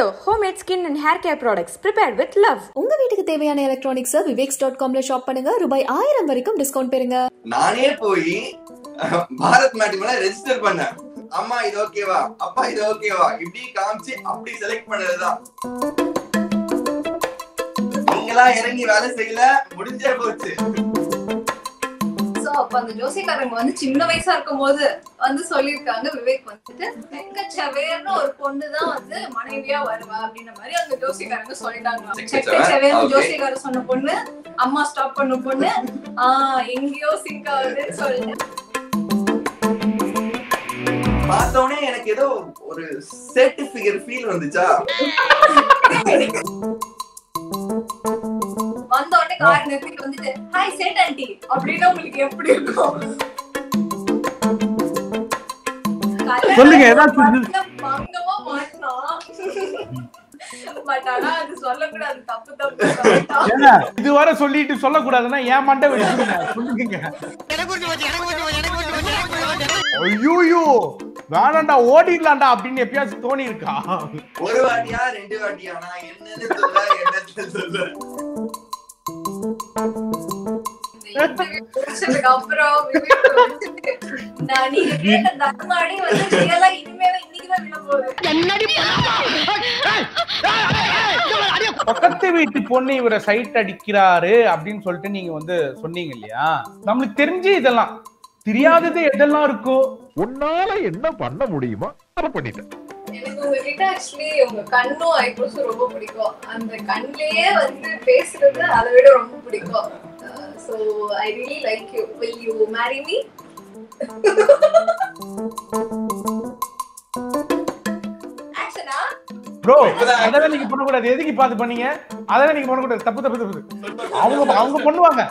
Willow homemade skin and hair care products prepared with love. உங்க வீட்டுக்கு தேவையான electronics Viveks dot காம்ல ஷாப் பண்ணுங்க. ரூபாய் ஆயிரம் வரைக்கும் டிஸ்கவுண்ட் பெறுங்க. நானே போய் பாரத் மேட்ரிமோல ரெஜிஸ்டர் பண்ணேன். அம்மா இது ஓகேவா அப்பா இது ஓகேவா இப்படி காமிச்சு அப்படி செலக்ட் பண்ணதுதான். நீங்களா இறங்கி வேலை செய்யல முடிஞ்சே போச்சு. அப்ப அந்த ஜோசிக்காரங்க வந்து சின்ன வயசா இருக்கும் போது வந்து சொல்லியிருக்காங்க. விவேக் வந்துட்டு செக்கச்சவேர்னு ஒரு பொண்ணு தான் வந்து மனைவியா வருவா அப்படின்ற மாதிரி அந்த ஜோசிக்காரங்க சொல்லிட்டாங்க. Okay. ஜோசிக்காரர் சொன்ன பொண்ணு அம்மா ஸ்டாப் பண்ண பொண்ணு ஆஹ் எங்கேயோ சிங்க் ஆகுதுன்னு சொல்லிட்டு. பார்த்தோன்னே எனக்கு ஏதோ ஒரு செட் ஃபிகர் ஃபீல் வந்துச்சா? கார் நிறுத்திட்டு வந்துட்டு ஹாய் சேட் ஆண்டி. அப்படின்னு உங்களுக்கு எப்படி இருக்கும்? சொல்லுங்க, ஏதாச்சும் தப்பு ஏங்க, இதுவரை சொல்லிட்டு சொல்லக்கூடாதுன்னா ஏன் மண்டை சொல்லுங்க. ஐயோ வேணாண்டா ஓடிடலாம்டா அப்படின்னு எப்பயாச்சும் தோணி இருக்கா ஒரு வாட்டியா ரெண்டு வாட்டியா நான் என்னன்னு சொல்ல என்னன்னு சொல்ல. இந்த interview முடிச்சதுக்கு அப்புறம் நீங்க கேட்ட தர்மாடி வந்து இன்னைக்குதான் விழ போகுது பக்கத்து வீட்டு பொண்ணு இவரை சைட் அடிக்கிறாரு அப்படின்னு சொல்லிட்டு நீங்க வந்து சொன்னீங்க இல்லையா? நம்மளுக்கு தெரிஞ்சு இதெல்லாம். தெரியாதது எதெல்லாம் இருக்கோ? உன்னால என்ன பண்ண முடியுமோ அதை பண்ணிட்டேன். எனக்கு உங்ககிட்ட ஆக்சுவலி உங்க கண்ணும் ஐப்ரோஸும் ரொம்ப பிடிக்கும். அந்த கண்ணிலேயே வந்து பேசுறது அதை விட ரொம்ப பிடிக்கும். So I really like you will you marry me bro அதெல்லாம் நீங்க பண்ணக்கூடாது. எதுக்கு பார்த்து பண்ணீங்க? அதெல்லாம் நீங்க பண்ணக்கூடாது. தப்பு தப்பு தப்பு அவங்க அவங்க பண்ணுவாங்க.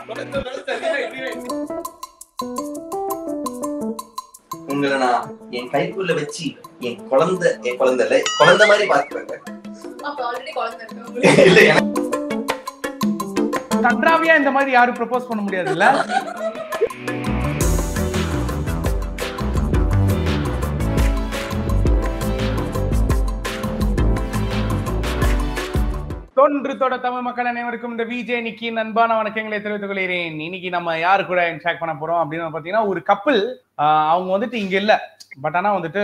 உங்களை நான் என் கைக்குள்ள வச்சு என் குழந்தை என் குழந்தை இல்ல குழந்தை மாதிரி பாத்துக்கிறேன் அப்ப ஆல்ரெடி குழந்தை இருக்கு உங்களுக்கு. இல்ல எனக்கு கன்றாவியா இந்த மாதிரி யாரும் ப்ரப்போஸ் பண்ண முடியாதுல்ல தொன்று தொட தமிழ் மக்கள் அனைவருக்கும் இந்த விஜய் நிக்கி நண்பான வணக்கங்களை தெரிவித்துக் கொள்கிறேன். இன்னைக்கு நம்ம யாரு கூட இன்ட்ராக்ட் பண்ண போறோம் அப்படின்னு பாத்தீங்கன்னா ஒரு கப்பல் அவங்க வந்துட்டு இங்க இல்ல. பட் ஆனா வந்துட்டு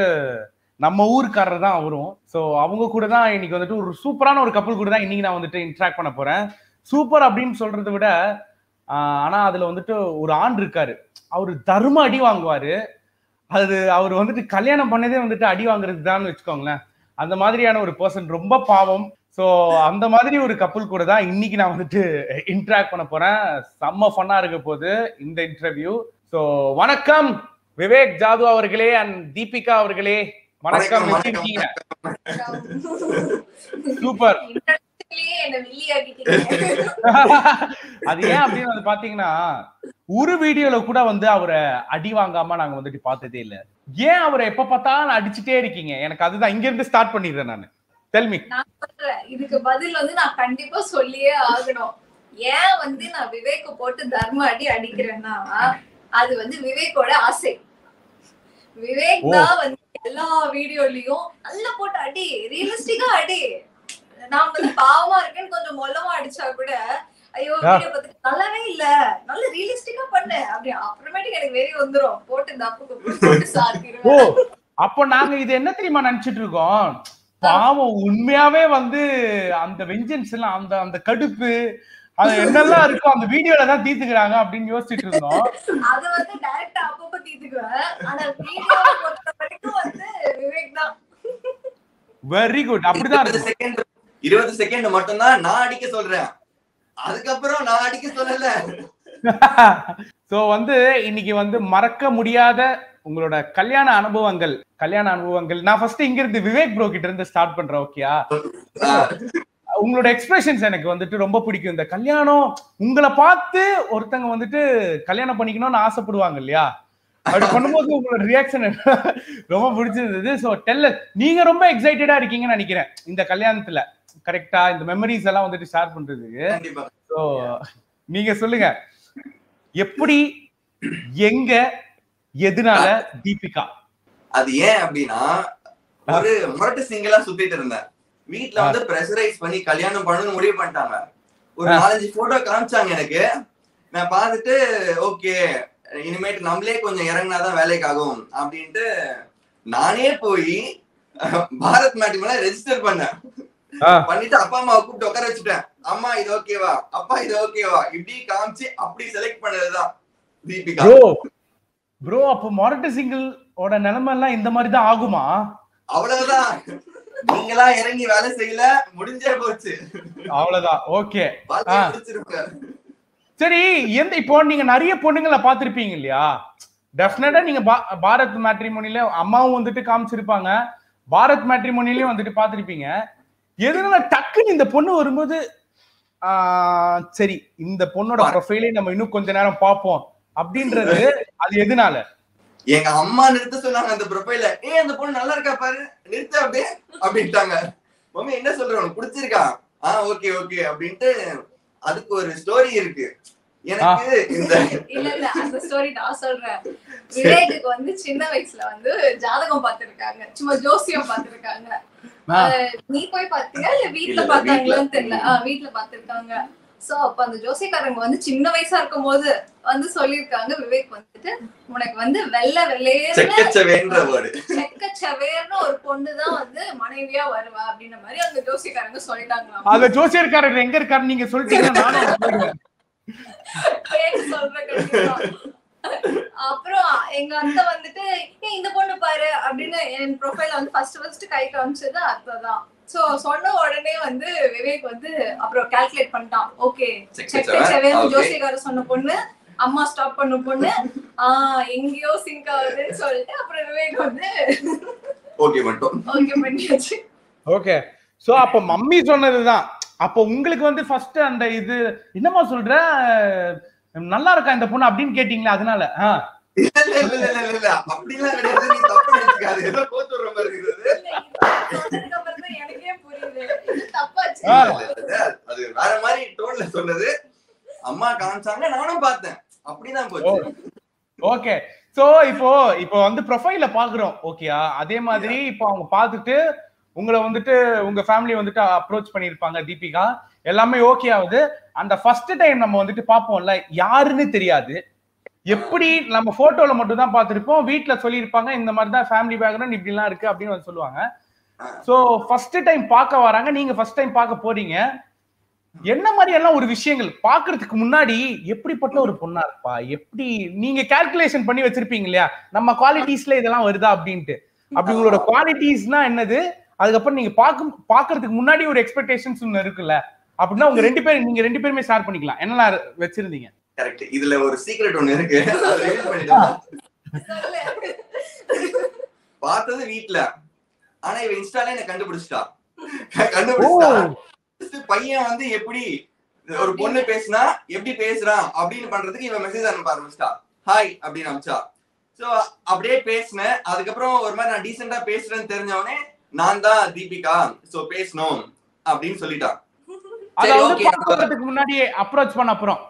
நம்ம ஊருக்காரர் தான் வரும் ஸோ அவங்க கூட தான் இன்னைக்கு வந்துட்டு ஒரு சூப்பரான ஒரு கப்பல் கூட தான் இன்னைக்கு நான் வந்துட்டு இன்ட்ராக்ட் பண்ண போறேன். சூப்பர் அப்படின்னு சொல்றதை விட ஆனா அதுல வந்துட்டு ஒரு ஆண் இருக்காரு. அவரு தர்ம அடி வாங்குவாரு. அது அவர் வந்துட்டு கல்யாணம் பண்ணதே வந்துட்டு அடி வாங்குறது தான் வச்சுக்கோங்களேன். அந்த மாதிரியான ஒரு பர்சன் ரொம்ப பாவம். ஸோ அந்த மாதிரி ஒரு கப்பல் கூட தான் இன்னைக்கு நான் வந்துட்டு இன்ட்ராக்ட் பண்ண போறேன். செம்ம ஃபன்னா இருக்க போகுது இந்த இன்டர்வியூ ஸோ வணக்கம் விவேக் ஜாது அவர்களே அண்ட் தீபிகா அவர்களே. வணக்கம் சூப்பர் அது ஏன் அப்படின்னு வந்து பாத்தீங்கன்னா ஒரு வீடியோல கூட வந்து அவரை அடி வாங்காம நாங்க வந்துட்டு பார்த்ததே இல்ல. ஏன் அவரை எப்ப பார்த்தாலும் அடிச்சுட்டே இருக்கீங்க? எனக்கு அதுதான் இங்க இருந்து ஸ்டார்ட் பண்ணிடுறேன் நான். டெல்மி நான் சொல்றேன். இதுக்கு பதில் வந்து நான் கண்டிப்பா சொல்லியே ஆகணும். ஏன் வந்து நான் விவேக்க போட்டு தர்ம அடி அடிக்கிறேன்னா அது வந்து விவேக்கோட ஆசை. விவேக். தான் வந்து எல்லா வீடியோலயும் நல்லா போட்டு அடி ரியலிஸ்டிக்கா அடி. நான் வந்து பாவமா இருக்கேன்னு கொஞ்சம் மொல்லமா அடிச்சா கூட ஐயோ. வீடியோ பார்த்துட்டு நல்லாவே இல்ல. நல்ல ரியலிஸ்டிக்கா பண்ணு. அப்படி அப்புறமேட்டுக்கு எனக்கு வெறி வந்துரும். போட்டு தப்புக்கு போட்டு ஓ சாத்திடுவேன் அப்போ நாங்க இது என்ன தெரியுமா நினைச்சிட்டு இருக்கோம்? பாவம் உண்மையாவே வந்து அந்த வெஞ்சன்ஸ் எல்லாம் அந்த அந்த கடுப்பு அது என்னெல்லாம் இருக்கோ அந்த வீடியோல தான் தீர்த்துக்கிறாங்க அப்படின்னு யோசிச்சுட்டு இருந்தோம். அது வந்து டைரக்டா அப்பப்ப தீத்துக்குவேன் ஆனா வீடியோ பொறுத்த வரைக்கும் வந்து விவேக் தான். வெரி குட் அப்படிதான் இருபது இருக்கும். செகண்ட் இருபது செகண்ட் மட்டும்தான் நான் அடிக்க சொல்றேன். அதுக்கப்புறம் நான் அடிக்க சொல்லல. சோ வந்து இன்னைக்கு வந்து மறக்க முடியாத உங்களோட கல்யாண அனுபவங்கள் கல்யாண அனுபவங்கள். நான் ஃபர்ஸ்ட் இங்க இருந்து விவேக் ப்ரோ கிட்ட இருந்து ஸ்டார்ட் பண்றேன் ஓகேயா உங்களோட எக்ஸ்பிரஷன்ஸ் எனக்கு வந்துட்டு ரொம்ப பிடிக்கும். இந்த கல்யாணம் உங்களை பார்த்து ஒருத்தங்க வந்துட்டு கல்யாணம் பண்ணிக்கணும்னு ஆசைப்படுவாங்க இல்லையா? அப்படி பண்ணும்போது உங்களோட ரியாக்ஷன் ரொம்ப பிடிச்சிருந்தது. ஸோ டெல்ல நீங்க ரொம்ப எக்ஸைட்டடா இருக்கீங்கன்னு நினைக்கிறேன். இந்த கல்யாணத்துல. கரெக்டா இந்த மெமரிஸ் எல்லாம் வந்துட்டு ஷேர் பண்றதுக்கு. கண்டிப்பா. ஸோ நீங்க சொல்லுங்க. எப்படி எங்க எதனால தீபிகா? அது ஏன் அப்படின்னா ஒரு முரட்டு சிங்கிளா சுத்திட்டு இருந்தேன். வீட்ல வந்து பிரஷரைஸ் பண்ணி கல்யாணம் பண்ணணும்னு முடிவு பண்ணிட்டாங்க. ஒரு. நாலஞ்சு போட்டோ காமிச்சாங்க எனக்கு. நான் பார்த்துட்டு ஓகே இனிமேட்டு நம்மளே கொஞ்சம் இறங்கினாதான் வேலைக்கு ஆகும் அப்படின்ட்டு நானே போய் பாரத் மேட்ரிமோனில ரெஜிஸ்டர் பண்ணேன். பண்ணிட்டு அப்பா அம்மாவை கூப்பிட்டு உட்கார வச்சுட்டேன். அம்மா இது ஓகேவா அப்பா இது ஓகேவா இப்படி காமிச்சு அப்படி செலக்ட் பண்ணதுதான் தீபிகா. ப்ரோ அப்போ மொரட்டு சிங்கிள் ஓட நிலைமை எல்லாம் இந்த மாதிரி தான் ஆகுமா? அவ்வளவுதான். நீங்களா இறங்கி வேலை செய்யல முடிஞ்சே போச்சு. அவ்வளவுதான். ஓகே. சரி எந்த இப்போ நீங்க நிறைய பொண்ணுங்களை பார்த்திருப்பீங்க இல்லையா? டெஃபினட்டா நீங்க பாரத் மேட்ரிமோனில அம்மாவும் வந்துட்டு காமிச்சிருப்பாங்க. பாரத் மேட்ரிமோனிலயும் வந்துட்டு பார்த்திருப்பீங்க. எதனால டக்குன்னு இந்த பொண்ணு வரும்போது சரி இந்த பொண்ணோட ப்ரொஃபைலே நம்ம இன்னும் கொஞ்ச நேரம் பார்ப்போம். அப்படின்றது அது எதனால? எங்க அம்மா நிறுத்த சொன்னாங்க அந்த ப்ரொஃபைல ஏய் அந்த பொண்ணு நல்லா இருக்கா பாரு. நிறுத்த அப்படியே. அப்படின்ட்டாங்க. மம்மி என்ன சொல்ற? உனக்கு பிடிச்சிருக்கா? ஆ ஓகே ஓகே. அப்படின்ட்டு அதுக்கு ஒரு ஸ்டோரி இருக்கு. எனக்கு இந்த இல்ல இல்ல. அந்த ஸ்டோரி நான் சொல்றேன். விவேக்குக்கு வந்து சின்ன வயசுல வந்து ஜாதகம் பார்த்திருக்காங்க. சும்மா ஜோசியம். அஹ் நீ போய் பாத்தியா இல்ல இல்ல, பார்த்தாங்களான்னு தெரியல. ஆஹ் வீட்ல பார்த்திருக்காங்க. சோ அப்ப அந்த ஜோசியக்காரங்க வந்து சின்ன வயசா இருக்கும் போது வந்து சொல்லிருக்காங்க விவேக் வந்துட்டு உனக்கு வந்து வெள்ளை வேர்டு செக்கச்சவேர்னு ஒரு பொண்ணுதான் வந்து மனைவியா வருவா. அப்படின்ற மாதிரி அந்த ஜோசியக்காரங்க சொல்லிட்டாங்களாம். அந்த ஜோசியர்காரர் எங்க இருக்காரு நீங்க. கேட்டு சொல்றேன். அப்புறம் எங்க அத்தை வந்துட்டு "ஏய், இந்த பொண்ணு பாரு அப்படின்னு என் ப்ரொஃபைல வந்து ஃபர்ஸ்ட் ஃபர்ஸ்ட் கை காமிச்சது அத்தை தான் சோ சொன்ன உடனே வந்து விவேக் வந்து அப்புறம் கால்குலேட் பண்ணிட்டான். ஓகே. ஜோசியக்கார சொன்ன பொண்ணு அம்மா ஸ்டாப் பண்ண பொண்ணு. ஆஹ் எங்கேயோ சிங்க் ஆகுதுன்னு சொல்லிட்டு அப்புறம் விவேக் வந்து ஓகே மட்டும். ஓகே பண்ணியாச்சு. ஓகே சோ அப்ப மம்மி சொன்னதுதான். அப்ப உங்களுக்கு வந்து ஃபர்ஸ்ட் அந்த இது என்னமா சொல்ற? நல்லா இருக்கா இந்த பொண்ணு அப்படின்னு கேட்டீங்களா அதனால? ஆ. இல்ல இல்ல இல்ல இல்ல இல்ல. இல்ல அப்படிலாம் கிடையாது. நீ தப்பு நினைச்சுக்காது. ஏதோ கோத்து மாதிரி இருக்குது. எனக்கே புரியுது. தப்பாச்சு அது வேற மாதிரி டோன்ல சொன்னது. அம்மா காமிச்சாங்க நானும் பார்த்தேன். அப்படிதான் போச்சு. ஓகே. சோ இப்போ இப்போ வந்து ப்ரொஃபைல பாக்குறோம் ஓகேயா அதே மாதிரி இப்போ அவங்க பார்த்துட்டு உங்களை வந்துட்டு உங்க ஃபேமிலி வந்துட்டு அப்ரோச் பண்ணிருப்பாங்க தீபிகா. எல்லாமே ஓகே ஆகுது. அந்த ஃபர்ஸ்ட் டைம் நம்ம வந்துட்டு பார்ப்போம்ல யாருன்னு தெரியாது. எப்படி நம்ம போட்டோல மட்டும் தான் பார்த்திருப்போம். வீட்ல சொல்லியிருப்பாங்க இந்த மாதிரி தான் ஃபேமிலி பேக்ரவுண்ட் இப்படி எல்லாம் இருக்கு அப்படின்னு வந்து சொல்லுவாங்க. சோ ஃபர்ஸ்ட் டைம் பார்க்க வராங்க. நீங்க ஃபர்ஸ்ட் டைம் பார்க்க போறீங்க. என்ன மாதிரி எல்லாம் ஒரு விஷயங்கள்? பாக்குறதுக்கு முன்னாடி எப்படிப்பட்ட ஒரு பொண்ணா இருப்பா? எப்படி நீங்க கால்குலேஷன் பண்ணி வச்சிருப்பீங்க இல்லையா? நம்ம குவாலிட்டிஸ்ல இதெல்லாம் வருதா அப்படின்ட்டு. அப்படி உங்களோட குவாலிட்டிஸ்னா என்னது? அதுக்கப்புறம் நீங்க பாக்கும் பாக்குறதுக்கு முன்னாடி ஒரு எக்ஸ்பெக்டேஷன்ஸ் ஒண்ணு இருக்குல்ல. அப்படின்னா உங்க ரெண்டு பேரும் நீங்க ரெண்டு பேருமே ஷேர் பண்ணிக்கலாம். என்னெல்லாம் வச்சிருந்தீங்க? கரெக்ட் இதுல ஒரு சீக்ரெட் ஒண்ணு இருக்கு. அதை reveal பண்ணிடலாம். பார்த்தது வீட்ல. ஆனா இவ இன்ஸ்டால என்ன கண்டுபிடிச்சிட்டா. கண்டுபிடிச்சிட்டா. First பையன் வந்து எப்படி ஒரு பொண்ணு பேசினா எப்படி பேசுறான் அப்படின்னு பண்றதுக்கு இவன் மெசேஜ் அனுப்ப ஆரம்பிச்சிட்டா. ஹாய் அப்படின்னு அனுப்பிச்சா. சோ அப்படியே பேசினேன். அதுக்கப்புறம் ஒரு மாதிரி நான் டீசெண்டா பேசுறேன்னு தெரிஞ்சவனே நான் தான் தீபிகா. சோ பேசணும் அப்படின்னு சொல்லிட்டான். முன்னாடியே அப்ரோச் பண்ண அப்புறம்.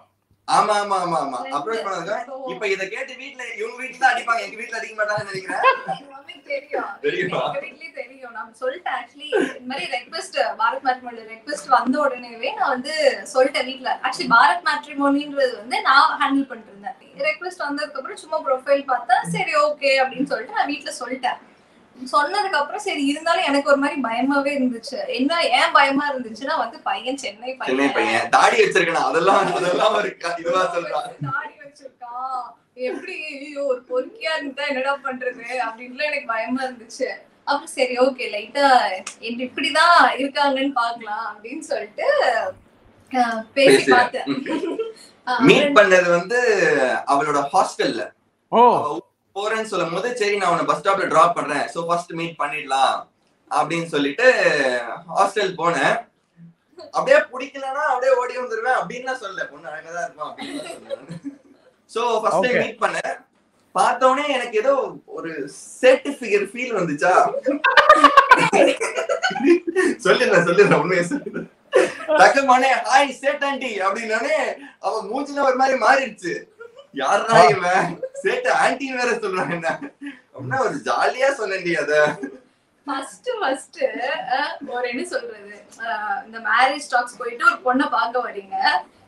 ஆமா ஆமா ஆமா ஆமா. அப்ரோச் பண்ணதுக்கு இப்ப இத கேட்டு வீட்ல இவங்க வீட்ல தான் அடிப்பாங்க. எங்க வீட்ல அடிக்க மாட்டாங்கன்னு நினைக்கிறேன். தெரியும். தெரியுமா? எங்க வீட்லயும் தெரியும். நான் சொல்லிட்டேன் ஆக்சுவலி இந்த மாதிரி ரெக்வெஸ்ட் பாரத் மேட்ரிமோனி ரெக்வெஸ்ட் வந்த உடனேவே நான் வந்து சொல்லிட்டேன் வீட்ல. ஆக்சுவலி பாரத் மேட்ரிமோனின்றது வந்து நான் ஹேண்டில் பண்ணிட்டு இருந்தேன். ரெக்வெஸ்ட் வந்ததுக்கு அப்புறம் சும்மா ப்ரொஃபைல் பார்த்தா சரி ஓகே அப்படின்னு சொல்லிட்டு நான் வீட்ல சொல்லிட்டேன். சொன்னதுக்கு அப்புறம் சரி இருந்தாலும் எனக்கு ஒரு மாதிரி பயமாவே இருந்துச்சு. என்ன ஏன் பயமா இருந்துச்சுன்னா வந்து பையன் சென்னை சென்னை பையன். தாடி வச்சிருக்கணும் அதெல்லாம் அதெல்லாம் ஒரு க- இதுவா சொல்றான் தாடி வச்சிருக்கான். எப்படி? ஐயோ ஒரு பொறுக்கியா இருந்தா என்னடா பண்றது? அப்படின்லாம் எனக்கு பயமா இருந்துச்சு. அப்புறம் சரி ஓகே லைட்டா இப்படிதான் இருக்காங்கன்னு பாக்கலாம் அப்படின்னு சொல்லிட்டு பேசி. பார்த்தேன். மீட் பண்ணது வந்து அவளோட ஹாஸ்டல்ல ஓ. போறேன்னு சொல்லும் போது சரி நான் உன்னை பஸ் ஸ்டாப்ல டிராப் பண்றேன். சோ ஃபர்ஸ்ட் மீட் பண்ணிடலாம். அப்படின்னு சொல்லிட்டு ஹாஸ்டல் போனேன். அப்படியே பிடிக்கலன்னா அப்படியே ஓடி வந்துருவேன். அப்படின்னு சொல்ல பொண்ணு அழகா தான் இருக்கும் அப்படின்னு சோ ஃபர்ஸ்ட். மீட் பண்ணேன். பார்த்தோனே எனக்கு ஏதோ ஒரு செட் ஃபிகர் ஃபீல் வந்துச்சா. சொல்லிடுறேன் சொல்லிடுறேன் உண்மையை சொல்லிடுறேன். டக்குமானே ஹாய் சேட் ஆண்டி அப்படின்னோடனே அவ மூஞ்சில ஒரு மாதிரி மாறிடுச்சு. யாரா இவன் சேட்டு ஆன்டி வேற சொல்றான் என்ன? அப்படின்னா ஒரு ஜாலியா சொன்னேன்டி அத? ஃபர்ஸ்ட் ஃபர்ஸ்ட் ஒரு என்ன சொல்றது? இந்த மேரேஜ் டாக்ஸ் போயிட்டு ஒரு பொண்ணை பார்க்க வரீங்க.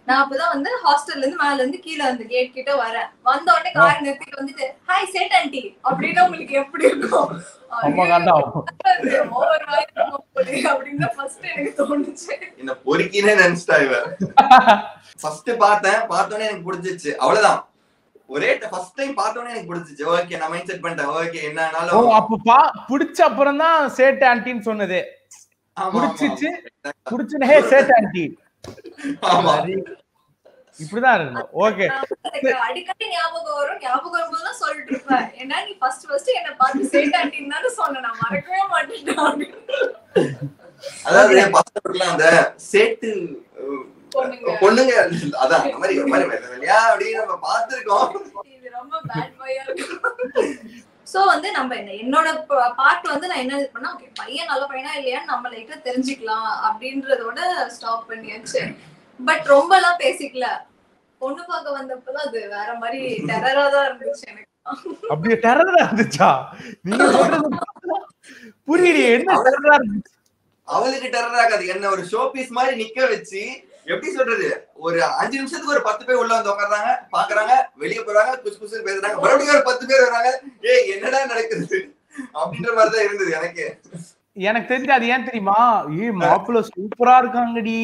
நான் அப்பதான் வந்து ஹாஸ்டல்ல இருந்து மேல இருந்து கீழே வந்து கேட் கிட்ட வரேன். வந்த உடனே கார் நிறுத்திட்டு வந்துட்டு ஹாய் சேட் ஆண்டி அப்படின்னு உங்களுக்கு எப்படி இருக்கும்? அம்மா காண்டாகும் ஓவர் அப்படின்னு ஃபர்ஸ்ட் எனக்கு தோணுச்சு. என்ன பொறுக்கினே நினைச்சிட்டா இவ. ஃபர்ஸ்ட் பார்த்தேன் பார்த்தோன்னே எனக்கு பிடிச்சிச்சு அவ்வளவுதான். ஒரே ஃபர்ஸ்ட் டைம் பார்த்தோன்னே எனக்கு பிடிச்சிச்சு. ஓகே நான் மைண்ட் செட் பண்ணிட்டேன். ஓகே ஓ என்னன்னாலும் அப்ப பா புடிச்ச அப்புறம் தான் சேட்டு ஆன்டின்னு சொன்னது. புடிச்சிச்சு? ஹே சேட்டு ஆன்டி ஆமா. இப்படிதான் இருக்கணும் ஓகே. அடிக்கடி ஞாபகம் வரும். ஞாபகம் வரும்போது சொல்லிட்டு இருப்பேன் ஏன்னா நீ ஃபர்ஸ்ட் ஃபர்ஸ்ட் என்ன பார்த்து சேட் ஆண்டின்னு தானே சொன்ன. நான் மறக்கவே மாட்டேன். அதாவது பசங்க அந்த சேட்டு பொண்ணுங்க. அதான் அந்த மாதிரி ஒரு மாதிரி வெள்ளையா அப்படின்னு நம்ம பார்த்திருக்கோம். இது ரொம்ப பேட் பாயா இருக்கு. சோ வந்து நம்ம என்ன என்னோட பார்ட் வந்து நான் என்ன இது பண்ணா ஓகே பையன் நல்ல பையனா இல்லையான்னு நம்ம லைட்டா தெரிஞ்சுக்கலாம் அப்படின்றதோட ஸ்டாப் பண்ணியாச்சு. பட் ரொம்ப எல்லாம் பேசிக்கல. பொண்ணு பார்க்க வந்தப்பதான் அது வேற மாதிரி டெரரா தான் இருந்துச்சு எனக்கு. அப்படியே டெரரா இருந்துச்சா? நீங்க சொல்றது புரியலையே என்ன டெரரா இருந்துச்சு? அவளுக்கு டெரர் ஆகாது. என்ன ஒரு ஷோ பீஸ் மாதிரி நிக்க வச்சு எப்படி சொல்றது? ஒரு அஞ்சு நிமிஷத்துக்கு ஒரு பத்து பேர் உள்ள வந்து உட்கார்றாங்க பாக்குறாங்க வெளிய போறாங்க குசு குசு பேசுறாங்க. மறுபடியும் ஒரு பத்து பேர் வராங்க. ஏய் என்னடா நடக்குது? அப்படின்ற மாதிரிதான் இருந்தது எனக்கு. எனக்கு தெரிஞ்சு அது ஏன் தெரியுமா? ஏ மாப்பிள்ள சூப்பரா இருக்காங்கடி.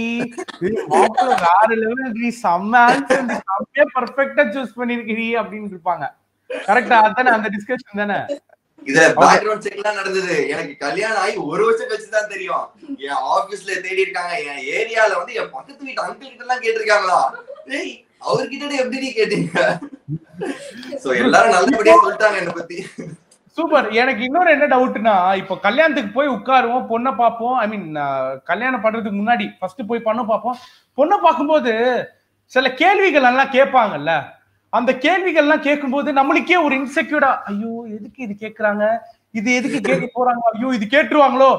மாப்பிள மாப்பிள்ள வேற லெவல்டி செம்ம செம்மையா பர்ஃபெக்டா சூஸ் பண்ணிருக்கீ அப்படின்னு இருப்பாங்க. கரெக்டா அதானே அந்த டிஸ்கஷன் தானே? இதுல பேக்ரவுண்ட் செக் எல்லாம் நடந்தது. எனக்கு கல்யாணம் ஆகி ஒரு வருஷம் கழிச்சு தான் தெரியும். என் ஆபீஸ்ல தேடி இருக்காங்க. என் ஏரியால வந்து என் பக்கத்து வீட்டு அங்கிள் கிட்ட எல்லாம் கேட்டிருக்காங்களா? ஏய் அவர்கிட்ட எப்படி கேட்டீங்க? சோ எல்லாரும் நல்லபடியா சொல்லிட்டாங்க என்ன பத்தி. சூப்பர் எனக்கு இன்னொரு என்ன டவுட்னா இப்போ கல்யாணத்துக்கு போய் உட்காருவோம் பொண்ணை பார்ப்போம். ஐ மீன் கல்யாணம் பண்றதுக்கு முன்னாடி ஃபர்ஸ்ட் போய் பொண்ணை பார்ப்போம். பொண்ணை பார்க்கும்போது சில கேள்விகள் எல்லாம் கேட்பாங்கல்ல. அந்த கேள்விகள்லாம் கேட்கும்போது நம்மளுக்கே ஒரு இன்செக்யூர்டா ஐயோ எதுக்கு இது கேட்கறாங்க இது எதுக்கு கேட்க போறாங்க? ஐயோ இது கேட்டுருவாங்களோ?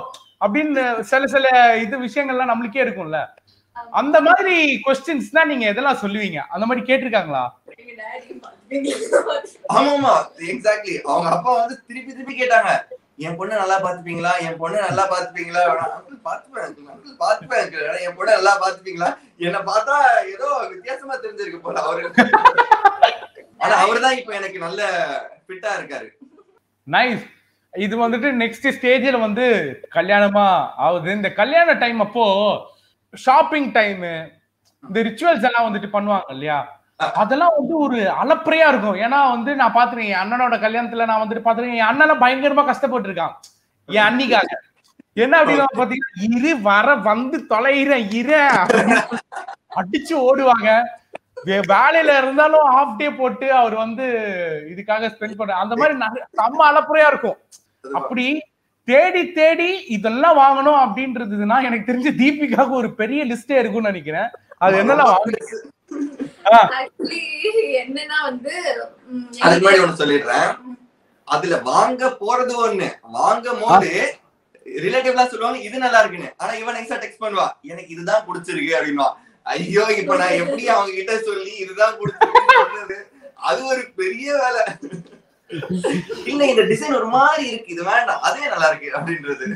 அப்படின்னு சில சில இது விஷயங்கள்லாம் நம்மளுக்கே இருக்கும்ல. அந்த மாதிரி கொஸ்டின்ஸ் தான் நீங்க எதெல்லாம் சொல்லுவீங்க? அந்த மாதிரி கேட்டிருக்காங்களா? ஆமாமா ஆமா ஆமா எக்ஸாக்ட்லி அவங்க அப்பா வந்து திருப்பி திருப்பி கேட்டாங்க. என் பொண்ணு நல்லா பாத்துப்பீங்களா என் பொண்ணு நல்லா பாத்துப்பீங்களா அங்கிள் பாத்துப்பேன் பாத்துப்பேன் என் பொண்ணு நல்லா பாத்துப்பீங்களா என்ன பார்த்தா ஏதோ வித்தியாசமா தெரிஞ்சிருக்கு போல அவருக்கு ஆனா அவர்தான் இப்ப எனக்கு நல்ல ஃபிட்டா இருக்காரு. நைஸ் இது வந்துட்டு நெக்ஸ்ட் ஸ்டேஜ்ல வந்து கல்யாணமா ஆகுது. இந்த கல்யாண டைம் அப்போ ஷாப்பிங் டைம் இந்த ரிச்சுவல்ஸ் எல்லாம் வந்துட்டு பண்ணுவாங்க இல்லையா? அதெல்லாம் வந்து ஒரு அலப்பறையா இருக்கும். ஏன்னா வந்து நான் பாத்துருக்கேன் என் அண்ணனோட கல்யாணத்துல நான் வந்துட்டு பாத்துருக்கேன் என் அண்ணன் பயங்கரமா கஷ்டப்பட்டு இருக்கான் என் அன்னிக்காக என்ன அப்படின்னா பாத்தீங்கன்னா இரு வர வந்து தொலைகிறேன் இரு அடிச்சு ஓடுவாங்க. வேலையில இருந்தாலும் ஆஃப் டே போட்டு அவர் வந்து இதுக்காக ஸ்பெண்ட் பண்ற அந்த மாதிரி செம்ம அலப்புறையா இருக்கும். அப்படி தேடி தேடி இதெல்லாம் வாங்கணும் அப்படின்றதுன்னா எனக்கு தெரிஞ்சு தீபிகாவுக்கு ஒரு பெரிய லிஸ்டே இருக்கும்னு நினைக்கிறேன். அது என்னெல்லாம் வாங்க என்னன்னா வந்து ம், அதுக்கு முன்னாடி ஒண்ணு சொல்லிடுறேன். அதுல வாங்க போறது ஒண்ணு. வாங்கும் போது ரிலேட்டிவ் எல்லாம் சொல்லுவாங்க இது நல்லா இருக்குன்னு. ஆனா இவன் டெக்ஸ்ட் பண்ணுவா எனக்கு இதுதான் பிடிச்சிருக்கு அப்படின்வா ஐயோ இப்ப நான் எப்படி அவங்க கிட்ட சொல்லி இதுதான் சொல்றது அது ஒரு பெரிய வேலை. இல்ல இந்த டிசைன் ஒரு மாதிரி இருக்கு. இது வேண்டாம். அதே நல்லா இருக்கு அப்படின்றது.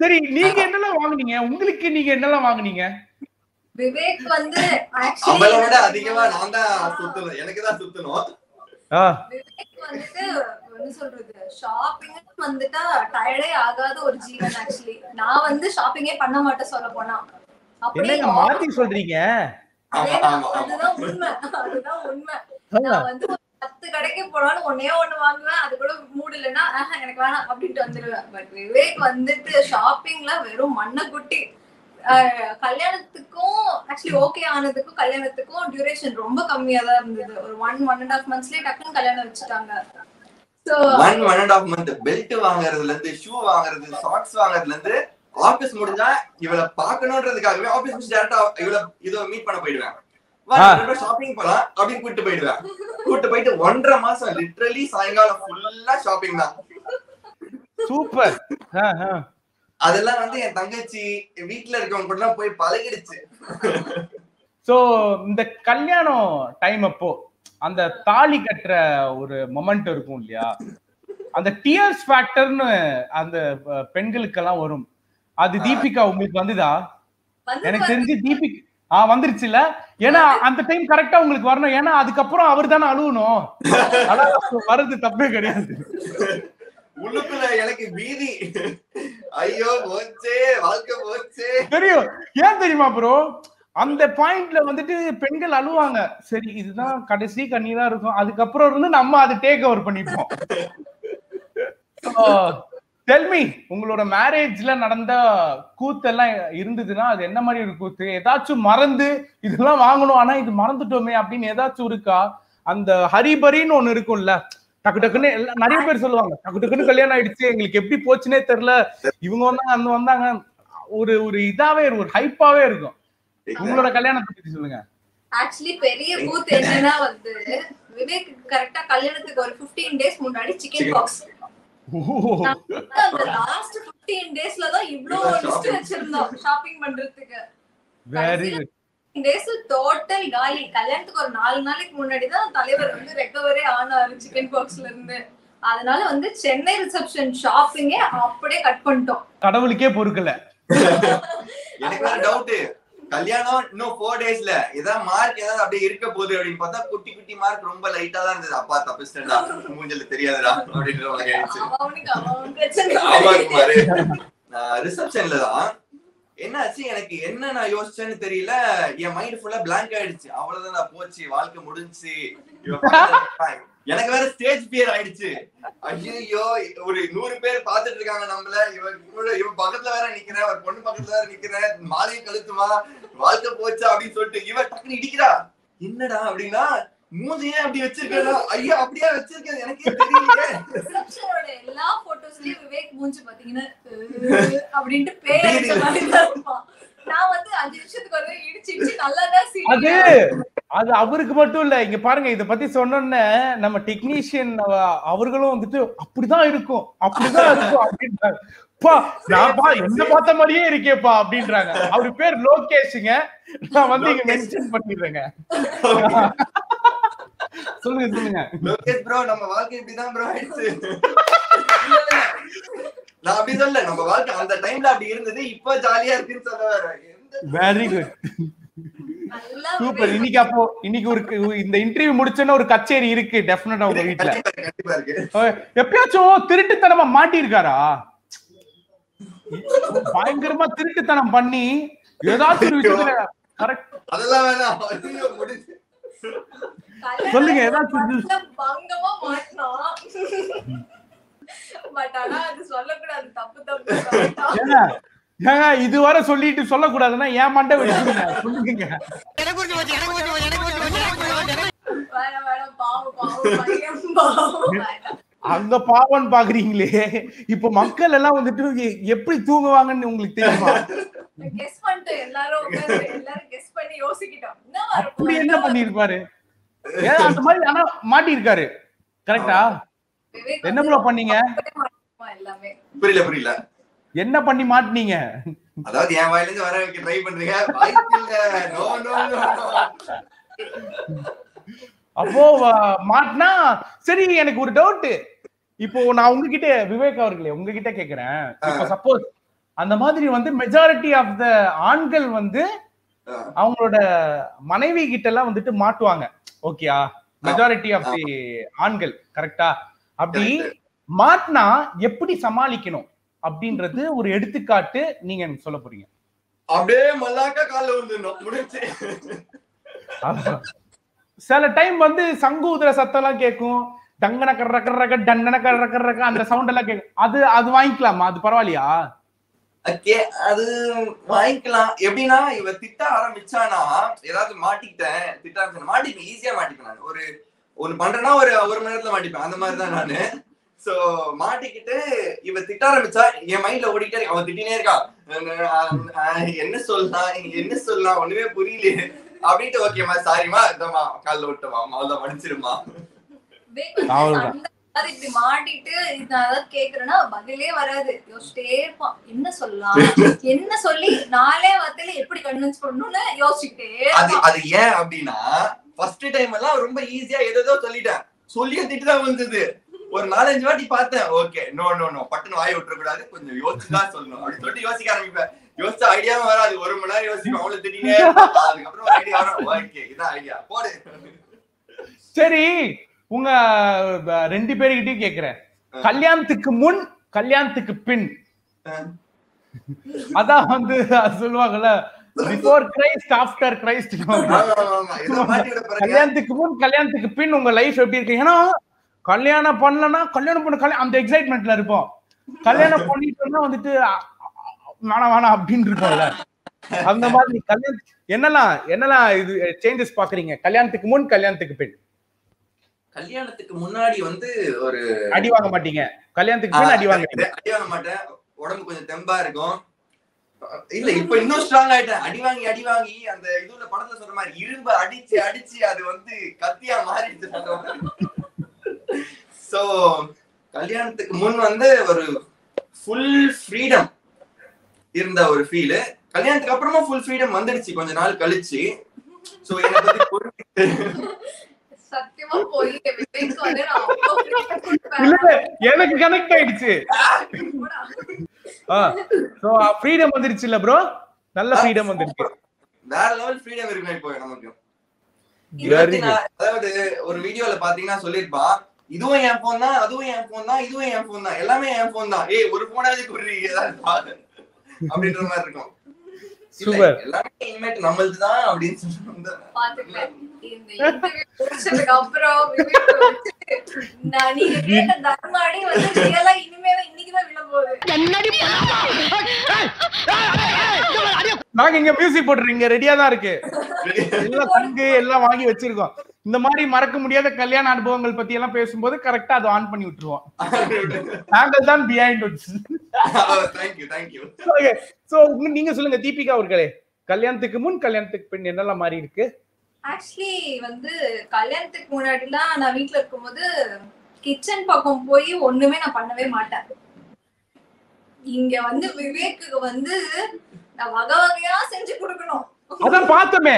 சரி நீங்க என்னெல்லாம் வாங்குனீங்க? உங்களுக்கு நீங்க என்னெல்லாம் வாங்குனீங்க? விவேக் வந்து அவளை விட அதிகமா நான் தான் சுத்தணும். எனக்கு தான் சுத்தணும். ஆ, விவேக் வந்துட்டு என்ன சொல்றது ஷாப்பிங் வந்துட்டா டயர்டே ஆகாத ஒரு ஜீவன் ஆக்சுவலி நான் வந்து ஷாப்பிங்கே பண்ண மாட்டேன் சொல்ல போனா. என்னங்க மாத்தி சொல்றீங்க? அதேதான், உண்மை. அதுதான் உண்மை. நான் வந்து பத்து கடைக்கு போனாலும் ஒன்னே ஒண்ணு வாங்குவேன். அது கூட மூடு இல்லைன்னா எனக்கு வேணாம் அப்படின்ட்டு வந்துடுவேன் பட் விவேக் வந்துட்டு ஷாப்பிங்ல வெறும் மண்ணை குட்டி ஆஹ், கல்யாணத்துக்கும் ஆக்சுவலி ஓகே ஆனதுக்கும் கல்யாணத்துக்கும் டியூரேஷன் ரொம்ப கம்மியா தான் இருந்தது. ஒரு ஒன் ஒன் அண்ட் ஹாஃப் மந்த்ஸ்லயே டக்குன்னு கல்யாணம் வச்சுட்டாங்க. So one one and half month belt வாங்குறதுல இருந்து ஷூ வாங்குறது சாக்ஸ் வாங்குறதுல இருந்து ஆபீஸ் முடிஞ்சா இவளை பாக்கணும்ன்றதுக்காகவே ஆபீஸ் முடிச்சு டேரக்டா இவளை இதோ மீட் பண்ண போயிடுவேன். ஷாப்பிங் போலாம் அப்படின்னு கூட்டு போயிடுவேன். கூட்டு போயிட்டு ஒன்றரை மாசம் லிட்டரலி சாயங்காலம் ஃபுல்லா ஷாப்பிங் தான். சூப்பர். அதெல்லாம் வந்து என் தங்கச்சி வீட்டுல இருக்கவங்க கூட போய் பழகிடுச்சு. சோ இந்த கல்யாணம் டைம் அப்போ அந்த தாலி கட்டுற ஒரு மொமெண்ட் இருக்கும் இல்லையா? அந்த டியர்ஸ் ஃபேக்டர்னு அந்த பெண்களுக்கெல்லாம் வரும். அது. தீபிகா உங்களுக்கு வந்துதா? வந்து எனக்கு தெரிஞ்சு தீபிக் ஆ வந்துருச்சுல ஏன்னா அந்த டைம் கரெக்டா உங்களுக்கு வரணும். ஏன்னா அதுக்கப்புறம் அவர் தானே அழுவணும். வர்றது தப்பே கிடையாது. உள்ளுக்குள்ள எனக்கு பீதி ஐயோ போச்சே வாழ்க்கை போச்சே. தெரியும். ஏன் தெரியுமா ப்ரோ அந்த பாயிண்ட்ல வந்துட்டு பெண்கள் அழுவாங்க. சரி இதுதான் கடைசி கண்ணீரா இருக்கும். அதுக்கப்புறம் இருந்து நம்ம அதை டேக் ஓவர் பண்ணிப்போம். டெல்மி உங்களோட மேரேஜ்ல நடந்த கூத்தெல்லாம் இருந்ததுன்னா அது என்ன மாதிரி ஒரு கூத்து? ஏதாச்சும் மறந்து இதெல்லாம் வாங்கணும் ஆனா இது மறந்துட்டோமே அப்படின்னு ஏதாச்சும் இருக்கா? அந்த ஹரிபரின்னு ஒண்ணு இருக்கும்ல. டக்கு டக்குன்னு எல்லாம் நிறைய பேர் சொல்லுவாங்க டக்கு டக்குன்னு கல்யாணம் ஆயிடுச்சு எங்களுக்கு எப்படி போச்சுன்னே தெரியல. இவங்க வந்தாங்க அந்த வந்தாங்க. ஒரு ஒரு இதாவே இருக்கும், ஒரு ஹைப்பாவே இருக்கும். உங்களோட கல்யாணத்தை பத்தி சொல்லுங்க. ஆக்சுவலி பெரிய கூத்து என்னன்னா வந்து விவேக் கரெக்டா கல்யாணத்துக்கு ஒரு 15 டேஸ் முன்னாடி சிக்கன் Chicken. பாக்ஸ் லாஸ்ட் 15 டேஸ்ல தான் இவ்ளோ லிஸ்ட். வச்சிருந்தோம். ஷாப்பிங் பண்றதுக்கு. வெரி டேஸ் டோட்டல் காலி. கல்யாணத்துக்கு ஒரு நாலு நாளைக்கு முன்னாடி தான் தலைவர் வந்து ரெக்கவரே ஆனாரு சிக்கன் பாக்ஸ்ல இருந்து. அதனால வந்து சென்னை ரிசப்ஷன் ஷாப்பிங்கே அப்படியே கட் பண்ணிட்டோம். கடவுளுக்கே பொறுக்கல. எனக்கு டவுட் கல்யாணம் இன்னும் ஃபோர் டேஸ்ல ஏதாவது மார்க் ஏதாவது அப்படியே இருக்க போகுது அப்படின்னு பார்த்தா குட்டி குட்டி மார்க் ரொம்ப லைட்டா தான் இருந்தது. அப்பா தப்பிச்சிட்டா மூஞ்சல தெரியாதுடா அப்படின்ற மாதிரி ஆயிடுச்சு. ரிசப்ஷன்ல தான். என்னாச்சு? எனக்கு என்ன நான் யோசிச்சேன்னு தெரியல. என் மைண்ட் ஃபுல்லா blank ஆயிடுச்சு. அவ்வளவுதான் நான் போச்சு. வாழ்க்கை பக்கத்துல- எனக்கு வேற ஸ்டேஜ் பியர் ஆயிடுச்சு. ஐயோ ஒரு நூறு பேர் பாத்துட்டு இருக்காங்க நம்மள. இவன் இவன் பக்கத்துல வேற நிக்கிறேன் ஒரு பொண்ணு பக்கத்துல வேற நிக்கிறேன் மாலையை கழுத்துமா வாழ்க்கை போச்சா அப்படின்னு சொல்லிட்டு இவன் டக்குன்னு இடிக்கிறா. என்னடா அப்படின்னா மூஞ்சியே அப்படி வச்சிருக்கா ஐயோ அப்படியே வச்சிருக்கேன் எனக்கே ரிசப்ஷனோட எல்லா போட்டோஸ்லயும் விவேக் மூஞ்சி பாத்தீங்கன்னா அப்படின்ட்டு பேர். நான் வந்து அஞ்சு நிமிஷத்துக்கு ஒரு தடவை இடிச்சு இடிச்சு நல்லா தான் அது அவருக்கு மட்டும் இல்ல. இங்க பாருங்க இத பத்தி சொன்னோன்னே நம்ம டெக்னீஷியன் அவர்களும் வந்துட்டு அப்படிதான் இருக்கும் அப்படிதான் இருக்கும் அப்படின்றாங்க. பா நான் என்ன பார்த்த மாதிரியே இருக்கேப்பா அப்படின்றாங்க. அவரு பேர் லோகேஷுங்க. நான் வந்து இங்க மென்ஷன் பண்ணிடுறேங்க. சொல்லுங்க சொல்லுங்க. லோகேஷ் ப்ரோ நம்ம வாழ்க்கை இப்படிதான் ப்ரோ ஆயிடுச்சு. நான் அப்படி சொல்ல நம்ம வாழ்க்கை அந்த டைம்ல அப்படி இருந்தது இப்ப ஜாலியா இருக்குன்னு சொல்ல வர வெரி குட் சூப்பர் இன்னைக்கு அப்போ இன்னைக்கு ஒரு இந்த இன்டர்வியூ முடிச்சோன்னா ஒரு கச்சேரி இருக்கு டெஃபினட்டா உங்க வீட்ல. கண்டிப்பா இருக்கு அஹ் எப்பயாச்சும் திருட்டுத்தனமா மாட்டியிருக்காரா? பயங்கரமா திருட்டுத்தனம் பண்ணி ஏதாச்சும் ஒரு விஷயத்துல அதெல்லாம் வேணாம். சொல்லுங்க, ஏதாச்சும் பங்கமா மாட்டினான். பட் ஆனா அது சொல்லக்கூடாது தப்பு தப்பு. ஏங்க இதுவரை சொல்லிட்டு சொல்லக்கூடாதுன்னா ஏன் மண்டை வெடிச்சுங்க சொல்லுங்க. அங்க பாவம் பாக்குறீங்களே. இப்ப மக்கள் எல்லாம் வந்துட்டு எப்படி தூங்குவாங்கன்னு உங்களுக்கு தெரியுமா? அப்படி என்ன பண்ணிருப்பாரு? அந்த மாதிரி ஆனா மாட்டியிருக்காரு. கரெக்டா என்ன பண்ணீங்க? புரியல புரியல. என்ன பண்ணி மாட்டினீங்க? அதாவது என் வாயில இருந்து வர வைக்க ட்ரை பண்றீங்க? அப்போ மாட்டினா சரி எனக்கு ஒரு டவுட் இப்போ நான் உங்ககிட்ட விவேக் அவர்களே உங்ககிட்ட கேக்குறேன். இப்போ சப்போஸ் அந்த மாதிரி வந்து மெஜாரிட்டி ஆஃப் த ஆண்கள் வந்து அவங்களோட மனைவி கிட்ட எல்லாம் வந்துட்டு மாட்டுவாங்க. ஓகேயா மெஜாரிட்டி ஆஃப் தி ஆண்கள் கரெக்டா அப்படி மாட்டினா எப்படி சமாளிக்கணும்? அப்படின்றது ஒரு எடுத்துக்காட்டு நீங்க எனக்கு சொல்ல போறீங்க. அப்படியே மல்லாக்கா விழுந்துடணும். முடிஞ்சு. சில டைம் வந்து சங்கு உதிர சத்தம் எல்லாம் கேட்கும் டங்கன கர்ற கர்றக டண்டன கர்ற கர்றக அந்த சவுண்ட் எல்லாம் கேட்கும் அது அது வாங்கிக்கலாமா? அது பரவாயில்லையா? ஓகே அது வாங்கிக்கலாம். எப்படின்னா இவ திட்ட ஆரம்பிச்சானா ஏதாவது மாட்டிக்கிட்டேன் திட்ட ஆரம்பிச்சேன் மாட்டிப்பேன் ஈஸியா மாட்டிப்பேன் நான். ஒரு ஒண்ணு பண்றேன்னா ஒரு ஒரு மணி நேரத்துல மாட்டிப்பேன். அந்த மாதிரி தான் நானு. சோ மாட்டிக்கிட்டு இவ திட்ட ஆரம்பிச்சா என் மைண்ட்ல ஓடிட்டே இருக்கு. அவன் திட்டினே இருக்கா. என்ன சொல்லலாம் என்ன சொல்லலாம் ஒண்ணுமே புரியலையே. அப்படின்ட்டு ஓகேமா சாரிமா இந்தமா கால்ல விட்டமா அவ்வளவுதான் மன்னிச்சிருமா. அது இப்படி மாட்டிட்டு இது நான் ஏதாவது கேக்குறேன்னா பதிலே வராது. யோசிச்சிட்டே இருப்பான். என்ன சொல்லலாம்? என்ன சொல்லி நாலே வார்த்தையில எப்படி கன்வின்ஸ் பண்ணணும்னு யோசிச்சுக்கிட்டே அது ஏன் அப்படின்னா ஃபர்ஸ்ட் டைம் எல்லாம் ரொம்ப ஈஸியா ஏதோ சொல்லிட்டேன். சொல்லியே திட்டு தான் வந்தது ஒரு நாலஞ்சு வாட்டி பார்த்தேன். ஓகே நோ நோ நோ பட்டுன்னு வாய் விட்டுற கூடாது கொஞ்சம் யோசிச்சு தான் சொல்லணும். அப்படின்னு சொல்லிட்டு யோசிக்க ஆரம்பிப்பேன். யோசிச்சா ஐடியாவும் வராது. ஒரு மணி நேரம் யோசிக்கும் அவ்வளவு திடீர்னு அதுக்கப்புறம் ஐடியா வரும். ஓகே இதான் ஐடியா போடு. சரி உங்க ரெண்டு பேருக்கிட்டையும் கேக்குறேன். கல்யாணத்துக்கு முன் கல்யாணத்துக்கு பின். அதான் வந்து சொல்லுவாங்கல்ல பிஃபோர் கிரைஸ்ட் ஆஃப்டர் கிரைஸ்ட். கல்யாணத்துக்கு முன் கல்யாணத்துக்கு பின் உங்க லைஃப் எப்படி இருக்கு? ஏன்னா கல்யாணம் பண்ணலன்னா கல்யாணம் பண்ண கல்யாணம் அந்த எக்ஸைட்மெண்ட்ல இருப்போம். கல்யாணம் பண்ணிட்டோம்னா வந்துட்டு வேணாம் வேணாம் அப்படின்னு இருப்போம்ல. அந்த மாதிரி கல்யாணம் என்னெல்லாம் என்னெல்லாம் இது சேஞ்சஸ் பாக்குறீங்க கல்யாணத்துக்கு முன் கல்யாணத்துக்கு பின். கல்யாணத்துக்கு முன்னாடி வந்து ஒரு அடி வாங்க மாட்டீங்க. கல்யாணத்துக்கு பின் அடி வாங்குறீங்க அடி வாங்க மாட்டேன். உடம்பு கொஞ்சம் தெம்பா இருக்கும். இல்ல இப்ப இன்னும் ஸ்ட்ராங் ஆயிட்டேன். அடி வாங்கி அடி வாங்கி அந்த இதுல படத்துல சொல்ற மாதிரி இரும்பு அடிச்சு அடிச்சு அது வந்து கத்தியா மாறிடுச்சு சோ கல்யாணத்துக்கு முன் வந்து ஒரு ஃபுல் ஃப்ரீடம் இருந்த ஒரு ஃபீல் கல்யாணத்துக்கு அப்புறமா ஃபுல் ஃப்ரீடம் வந்துடுச்சு. கொஞ்ச நாள் கழிச்சு. சோ என்னை பத்தி சத்தியமா போய் எனக்கு கனெக்ட் ஆயிடுச்சு. சோ ஃப்ரீடம் வந்துருச்சு இல்ல ப்ரோ நல்ல ஃப்ரீடம் வந்துருச்சு வேற லெவல் ஃப்ரீடம் இருக்கும் இப்போ நமக்கு அதாவது ஒரு வீடியோல பாத்தீங்கன்னா சொல்லிருப்பான் இதுவும் என் போன் தான் அதுவும் என் போன் தான் இதுவும் என் போன் தான். எல்லாமே என் போன் தான். ஏய் ஒரு போனாவது. அப்படின்ற மாதிரி இருக்கும். எல்லாமே இனிமேட்டு நம்மளுது தான் அப்படின்னு சொல்லிட்டு அப்புறம் நீங்க கேட்ட தர்மாடி வந்து real ஆ இனிமே தான் இன்னைக்குதான் விழ போகுது. நாங்க இங்க மியூசிக் போட்டுறீங்க ரெடியா தான் இருக்கு. எல்லாம் சங்கு எல்லாம் வாங்கி வச்சிருக்கோம். இந்த மாதிரி மறக்க முடியாத கல்யாண அனுபவங்கள் பத்தி எல்லாம் பேசும்போது கரெக்டா அதை ஆன் பண்ணி விட்டுருவோம். நாங்கள் தான் பிஹைண்ட் தேங்க்யூ சோ நீங்க சொல்லுங்க தீபிகா அவர்களே கல்யாணத்துக்கு முன் கல்யாணத்துக்கு பின் என்னெல்லாம் மாறி இருக்கு? ஆக்சுவலி வந்து கல்யாணத்துக்கு முன்னாடிலாம் நான் வீட்ல இருக்கும்போது கிச்சன் பக்கம் போய் ஒண்ணுமே நான் பண்ணவே மாட்டேன். இங்க வந்து விவேக்குக்கு வந்து நான் வகை வகையா செஞ்சு கொடுக்கணும். அதான் பார்த்தோமே.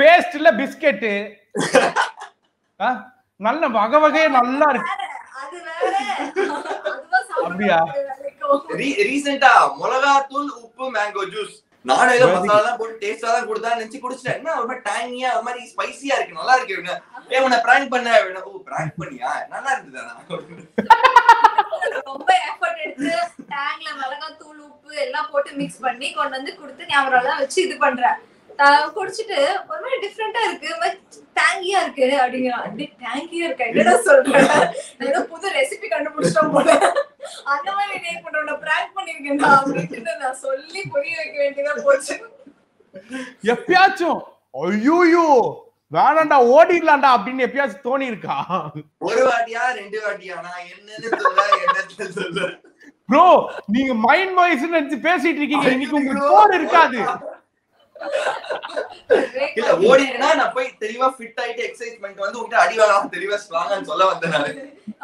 பேஸ்ட்ல பிஸ்கெட்டு நல்ல வகை வகையே நல்லா இருக்கு. அது வேற. அப்படியா? ரீசெண்டா மிளகாத்தூள் உப்பு மேங்கோ ஜூஸ் Very மசாலா தான் போட்டு டேஸ்டா தான் கொடுத்தா நினைச்சு குடிச்சிட்டேன் என்ன ஒரு மாதிரி டேங்கியா ஒரு மாதிரி ஸ்பைசியா இருக்கு நல்லா இருக்கு இவங்க. ஏய் உன்னை பிராங்க் பண்ண ஓ பிராங்க் பண்ணியா? நல்லா இருந்ததானா ரொம்ப எஃபர்ட் எடுத்து டேங்க்ல மிளகாய் தூள் உப்பு எல்லாம் போட்டு மிக்ஸ் பண்ணி கொண்டு வந்து கொடுத்து ஞாபகம் எல்லாம் வச்சு இது பண்றேன். குடிச்சிட்டு ஒரு மாதிரி டிஃப்ரெண்டா இருக்கு டேங்கியா இருக்கு அப்படிங்கிறான் அப்படியே டேங்கியா இருக்கா? என்னடா சொல்றேன் நான் ஏதோ புது ரெசிபி கண்டுபிடிச்சிட்டோம் போல. அந்த மாதிரி நீ பண்ண பிராங்க் பண்ணிருக்கேன்டா அப்படின்னு நான் சொல்லி புரிய வைக்க வேண்டியதா போச்சு. எப்பயாச்சும் ஐயோயோ வேணாண்டா ஓடிடலாம்டா அப்படின்னு எப்பயாச்சும் தோணி இருக்கா ஒரு வாட்டியா ரெண்டு வாட்டியா? நான் என்னன்னு சொல்ல என்னன்னு சொல்ல. ப்ரோ நீங்க மைண்ட் வாய்ஸ் நினைச்சு பேசிட்டு இருக்கீங்க. இன்னைக்கு உங்களுக்கு போன் இருக்காது. இல்ல ஓடினா நான் போய் தெளிவா ஃபிட் ஆயிட்டு எக்ஸசைஸ் பண்ணிட்டு வந்து உங்ககிட்ட அடி வாங்கலாம் தெளிவா ஸ்ட்ராங்கான்னு சொல்ல வந்தேன் நானு.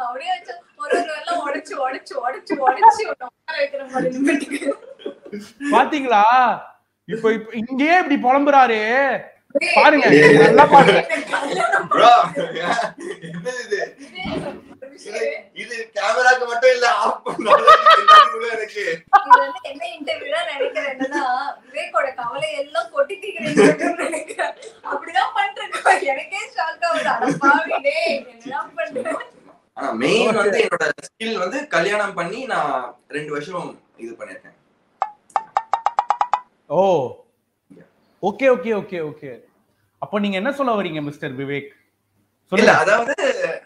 அப்படியே வச்சு ஒரு ஒரு எல்லாம் உடைச்சு உடைச்சு உடைச்சு உடைச்சு உட்கார வைக்கிற மாதிரி நிமிட்டுக்கு பாத்தீங்களா? இப்ப இப்ப இங்கேயே இப்படி புலம்புறாரு. பாருங்க நல்லா பாருங்க. ப்ரோ என்ன இது கேமராக்கு மட்டும் இல்ல ஆஃப் பண்ணாலும் எனக்கு இது வந்து என்ன இன்டர்வியூல நினைக்கிறேன் என்னன்னா விவேக்கோட கவலை எல்லாம் நினைக்கிறேன். அப்படிதான் பண்றேன் எனக்கே ஷாக் ஆகுது. அட பாவி டேய் என்னதான் பண்றேன் ஆனா மெயின் வந்து என்னோட ஸ்கில் வந்து கல்யாணம் பண்ணி நான் ரெண்டு வருஷம் இது பண்ணிருக்கேன். ஓ. Okay okay okay okay. அப்ப நீங்க என்ன சொல்ல வரீங்க மிஸ்டர் விவேக்? இல்ல அதாவது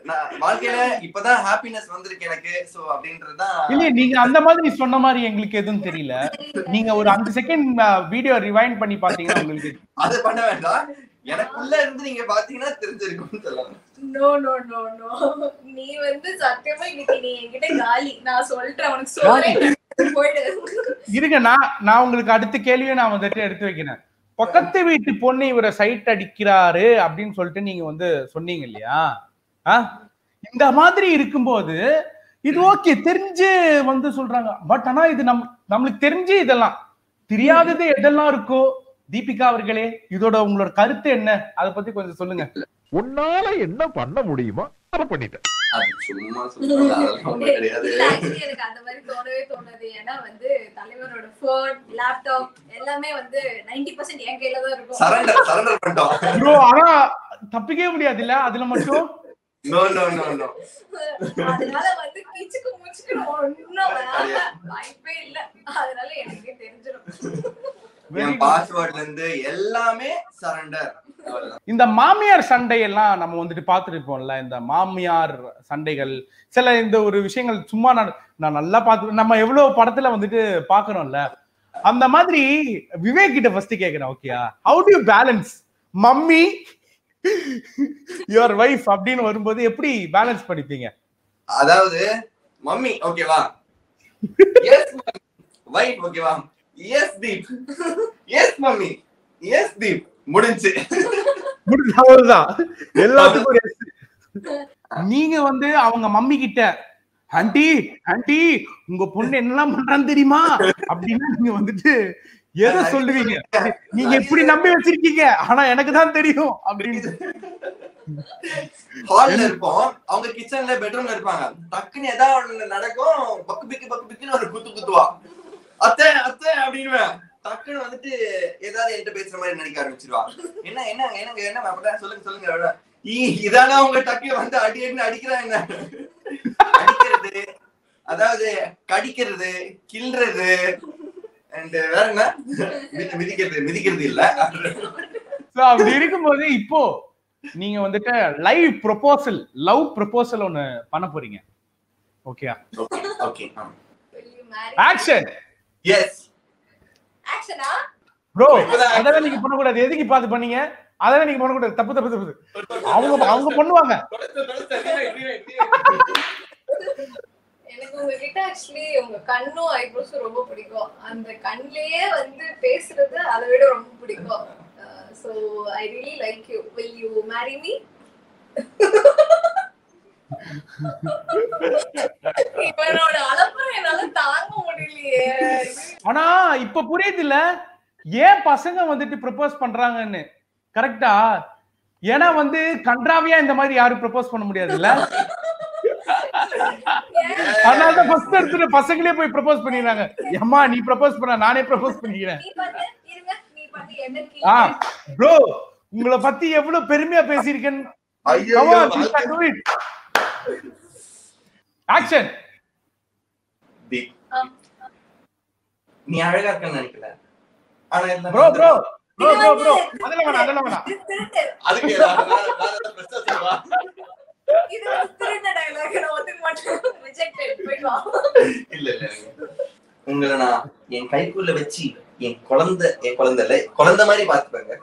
நான் வாழ்க்கையில இப்பதான் ஹாப்பினஸ் வந்திருக்கு எனக்கு. சோ அப்படின்றதுதான் இல்ல நீங்க அந்த மாதிரி சொன்ன மாதிரி எங்களுக்கு எதுவும் தெரியல. நீங்க ஒரு அஞ்சு செகண்ட் வீடியோ ரிவைண்ட் பண்ணி பாத்தீங்கன்னா உங்களுக்கு அது பண்ண வேண்டாம். எனக்குள்ள இருந்து நீங்க பாத்தீங்கன்னா தெரிஞ்சிருக்கும்னு சொல்லலாம். நோ நோ நோ நோ நீ வந்து சத்தியமா இன்னைக்கு நீ என்கிட்ட காலி. நான் சொல்றேன் உனக்கு சொல்றேன். இருங்க நான் நான் உங்களுக்கு அடுத்த கேள்வியை நான் வந்துட்டு எடுத்து வைக்கிறேன். பக்கத்து வீட்டு பொண்ணு இவரை சைட் அடிக்கிறாரு அப்படின்னு சொல்லிட்டு நீங்க வந்து சொன்னீங்க இல்லையா? இந்த மாதிரி இருக்கும்போது இது ஓகே தெரிஞ்சு வந்து சொல்றாங்க. பட் ஆனா இது நம் நம்மளுக்கு தெரிஞ்சு இதெல்லாம். தெரியாதது எதெல்லாம் இருக்கோ? தீபிகா அவர்களே இதோட உங்களோட கருத்து என்ன? அதை பத்தி கொஞ்சம் சொல்லுங்க. உன்னால என்ன பண்ண முடியுமோ அதை பண்ணிட்டேன். அது சும்மா ஒண்ணும் கிடையாது. எனக்கு அந்த மாதிரி தோணவே தோணாது. ஏன்னா வந்து தலைவரோட போன் லேப்டாப் எல்லாமே வந்து 90% பர்சன்ட் என் கையில தான் இருக்கும். சரண்டர் சரண்டர் பண்ணிட்டோம். ப்ரோ ஆனா தப்பிக்கவே முடியாது இல்ல அதுல மட்டும்? நோ நோ நோ நோ அதனால வந்து கிச்சுக்கு முச்சுக்கு ஒன்னும் வாய்ப்பே இல்ல. அதனால எனக்கே தெரிஞ்சிடும் என் பாஸ்வேர்ட்ல இருந்து எல்லாமே சரண்டர் இந்த மாமியார் சண்டையெல்லாம் நம்ம வந்துட்டு பார்த்துருப்போம்ல இந்த மாமியார் சண்டைகள் சில இந்த ஒரு விஷயங்கள் சும்மா நான் நான் நல்லா பார்த்து நம்ம எவ்வளவு படத்துல வந்துட்டு பாக்குறோம்ல அந்த மாதிரி விவேக் கிட்ட ஃபர்ஸ்ட் கேக்குறேன் ஓகேயா how to balance mummy your wife அப்படின்னு வரும்போது எப்படி பேலன்ஸ் பண்ணிப்பீங்க அதாவது மம்மி ஓகேவா எஸ் வைஃப் ஓகேவா எஸ் தீப் எஸ் மம்மி. எஸ் தீப் முடிஞ்சு. அவ்வளவுதான். எல்லாத்துக்கும். நீங்க வந்து அவங்க மம்மி கிட்ட ஆண்டி ஆண்டி உங்க பொண்ணு என்னெல்லாம் பண்றான்னு தெரியுமா? அப்படின்னா நீங்க வந்துட்டு எதை சொல்லுவீங்க? நீங்க இப்படி நம்பி வச்சிருக்கீங்க? ஆனா எனக்கு தான் தெரியும் அப்படின்னு ஹால்ல இருப்போம். அவங்க கிச்சன்ல பெட்ரூம்ல இருப்பாங்க. டக்குன்னு ஏதாவது நடக்கும். பக்கு பிக்கு பக்கு பிக்குன்னு ஒரு குத்து குத்துவா. அத்தை அத்தை அப்படின்னு டக்குன்னு வந்துட்டு ஏதாவது என்கிட்ட பேசுற மாதிரி நடிக்க ஆரம்பிச்சிருவா. என்ன என்ன என்னங்க என்ன அப்படிதான் சொல்லுங்க சொல்லுங்க ஈ இதானா உங்க டக்கு வந்து அடி அடி அடிக்கிறாங்க. அடிக்கிறது அதாவது கடிக்கிறது கில்றது அண்ட் வேற என்ன? மிதி- மிதிக்கிறது மிதிக்கிறது இல்ல. So, அப்படி இருக்கும்போது இப்போ நீங்க வந்துட்டு லைவ் ப்ரொபோசல் லவ் ப்ரொபோசல் ஒண்ணு பண்ண போறீங்க. Okay okay okay action yes bro அதெல்லாம் நீங்க பண்ணக்கூடாது. எதுக்கு பார்த்து பண்ணீங்க? அதெல்லாம் நீங்க பண்ணக்கூடாது. தப்பு தப்பு தப்பு. அவங்க அவங்க பண்ணுவாங்க. எனக்கு உங்ககிட்ட ஆக்சுவலி உங்க கண்ணும் ஐப்ரோஸும் ரொம்ப பிடிக்கும். அந்த கண்லயே வந்து பேசுறது அதை விட ரொம்ப பிடிக்கும். So I really like you will you marry me ஆனா இப்ப புரியுது இல்ல ஏன் பசங்க வந்துட்டு ப்ரப்போஸ் பண்றாங்கன்னு? கரெக்டா ஏன்னா வந்து கன்றாவியா இந்த மாதிரி யாரும் ப்ரப்போஸ் பண்ண முடியாதுல்ல? அதனால தான் ஃபர்ஸ்ட் எடுத்துட்டு பசங்களே போய் ப்ரப்போஸ் பண்ணிடுறாங்க. அம்மா நீ ப்ரப்போஸ் பண்ண நானே ப்ரப்போஸ் பண்ணிக்கிறேன். ஆ ப்ரோ உங்களை பத்தி எவ்வளவு பெருமையா பேசியிருக்கேன். ஐயோ ஆக்ஷன் நீ அழகா இருக்கன்னு நினைக்கல ஆனா bro bro bro bro bro அதெல்லாம் வேணாம் அதெல்லாம் வேணாம் அதுக்கு? இது திருட்டு dialogue. நான் ஒத்துக்க மாட்டேன். போயிட்டு வா. இல்ல இல்ல உங்களை நான் என் கைக்குள்ள வச்சு என் குழந்தை என் குழந்தை இல்ல குழந்தை மாதிரி பாத்துப்பேங்க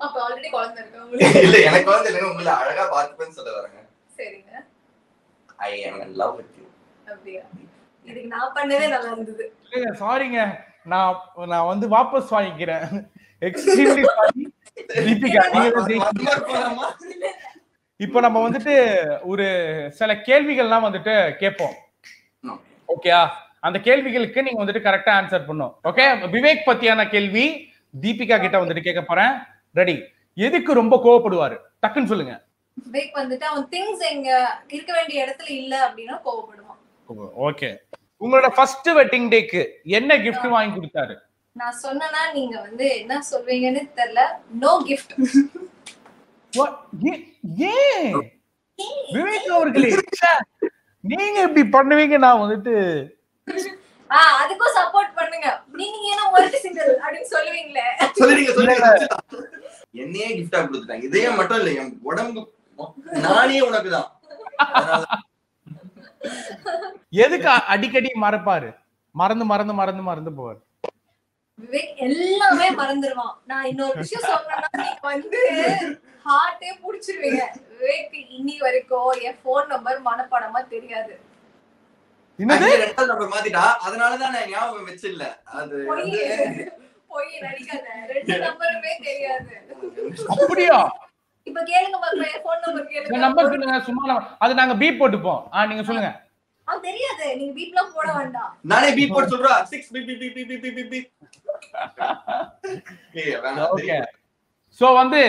அப்ப already குழந்தை இருக்கு. இல்ல எனக்கு குழந்தை இல்லைங்க உங்களை அழகா பாத்துப்பேன்னு சொல்ல வரேங்க சரிங்க. I am in love with you அப்படியா? இதுக்கு நான் பண்ணதே நல்லா இருந்தது. இல்லைங்க சாரிங்க நான் நான் வந்து வாபஸ் வாங்கிக்கிறேன். எக்ஸ்ட்ரீம்லி சாரி தீபிகா நீங்க. இப்போ நம்ம வந்துட்டு ஒரு சில கேள்விகள்லாம் வந்துட்டு கேட்போம். ஓகேயா அந்த கேள்விகளுக்கு நீங்க வந்துட்டு கரெக்டா ஆன்சர் பண்ணும் ஓகே விவேக் பத்தியான கேள்வி தீபிகா கிட்ட வந்துட்டு கேட்க போறேன். ரெடி எதுக்கு ரொம்ப கோவப்படுவாரு? டக்குன்னு சொல்லுங்க. விவேக் வந்துட்டு அவன் திங்ஸ் எங்க இருக்க வேண்டிய இடத்துல இல்ல அப்படின்னா கோவப்படுவான். ஓகே உங்களோட ஃபர்ஸ்ட் வெட்டிங் டேக்கு என்ன gift வாங்கி கொடுத்தாரு? நான் சொன்னேன்னா நீங்க வந்து என்ன சொல்வீங்கன்னு தெரியல. நோ கிஃப்ட் ஏன்? விவேக் அவர்களே நீங்க இப்படி பண்ணுவீங்க நான் வந்துட்டு ஆஹ் அதுக்கும் சப்போர்ட் பண்ணுங்க. நீங்க ஏன்னா ஒர்க் சிங்கிள் அப்படின்னு சொல்லுவீங்களே. சொல்லிடுங்க சொல்லிடுங்க. என்னையே கிஃப்டா கொடுத்துட்டாங்க. இதே மட்டும் இல்ல என் உடம்பு நானே உனக்குதான். அதனால எதுக்கு அடிக்கடி மறப்பாரு? மறந்து மறந்து மறந்து மறந்து போவார். விவேக் எல்லாமே மறந்துடுவான் நான் இன்னொரு விஷயம் சொன்னேன்னா நீங்க வந்து ஹார்ட்டே புடிச்சிருவீங்க. விவேக் இன்னி வரைக்கும் என் போன் நம்பர் மனப்பாடமா தெரியாது. மாத்திட்டா அதனாலதான் நான் ஞாபகம் வச்சில்ல. அது பொய் வந்து பொய் நடிக்காத. ரெண்டு நம்பருமே தெரியாது. அப்படியா? இப்ப கேளுங்க பாருங்க என் போன் நம்பர் கேளுங்க. நம்பர் சொல்லுங்க சும்மா அது நாங்க பீப் போட்டுப்போம். ஆ நீங்க சொல்லுங்க. அது தெரியாது. நீங்க பீப்லாம் போட வேண்டாம். நானே பீப் போட்டு சொல்றா. Six beep beep beep beep beep okay so வந்து